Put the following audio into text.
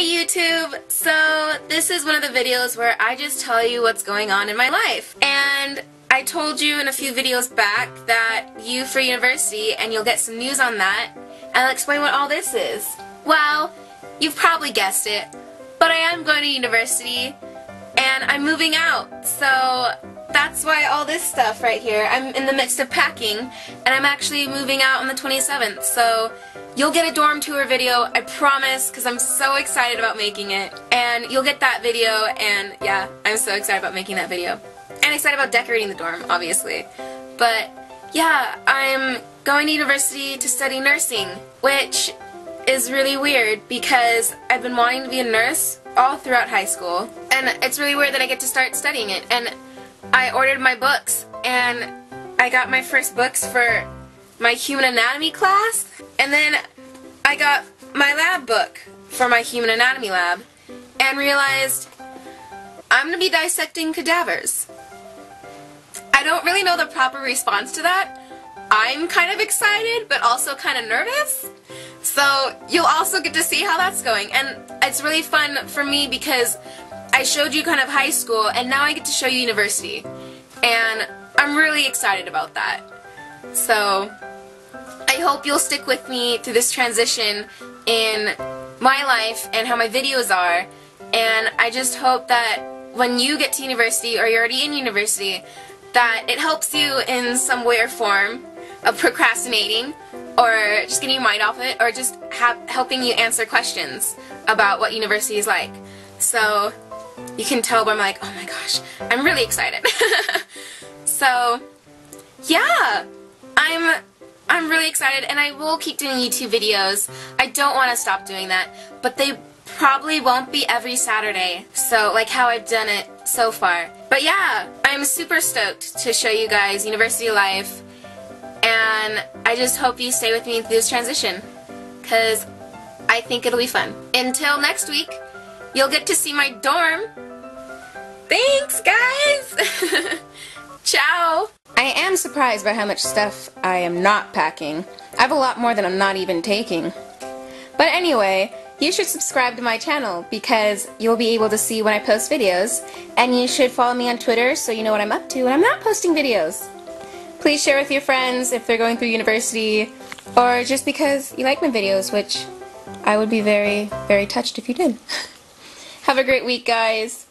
Hey YouTube! So this is one of the videos where I just tell you what's going on in my life. And I told you in a few videos back that you for University and you'll get some news on that and I'll explain what all this is. Well, you've probably guessed it, but I am going to university and I'm moving out. So that's why all this stuff right here. I'm in the midst of packing and I'm actually moving out on the 27th. So You'll get a dorm tour video, I promise, because I'm so excited about making it. And you'll get that video, and yeah, I'm so excited about making that video. And excited about decorating the dorm, obviously. But yeah, I'm going to university to study nursing, which is really weird because I've been wanting to be a nurse all throughout high school. And it's really weird that I get to start studying it. And I ordered my books, and I got my first books for my human anatomy class, and then I got my lab book for my human anatomy lab, and realized I'm going to be dissecting cadavers. I don't really know the proper response to that. I'm kind of excited, but also kind of nervous. So you'll also get to see how that's going. And it's really fun for me because I showed you kind of high school, and now I get to show you university. And I'm really excited about that. So I hope you'll stick with me through this transition in my life and how my videos are. And I just hope that when you get to university or you're already in university, that it helps you in some way or form of procrastinating or just getting your mind off it or just helping you answer questions about what university is like. So you can tell by I'm like, oh my gosh, I'm really excited. so yeah, I'm I'm really excited and I will keep doing YouTube videos. I don't want to stop doing that, but they probably won't be every Saturday, so like how I've done it so far. But yeah, I'm super stoked to show you guys university life, and I just hope you stay with me through this transition, because I think it'll be fun. Until next week, you'll get to see my dorm. Thanks, guys! Ciao! I am surprised by how much stuff I am not packing. I have a lot more than I'm not even taking. But anyway, you should subscribe to my channel because you'll be able to see when I post videos, and you should follow me on Twitter so you know what I'm up to when I'm not posting videos. Please share with your friends if they're going through university, or just because you like my videos, which I would be very, very touched if you did. Have a great week, guys.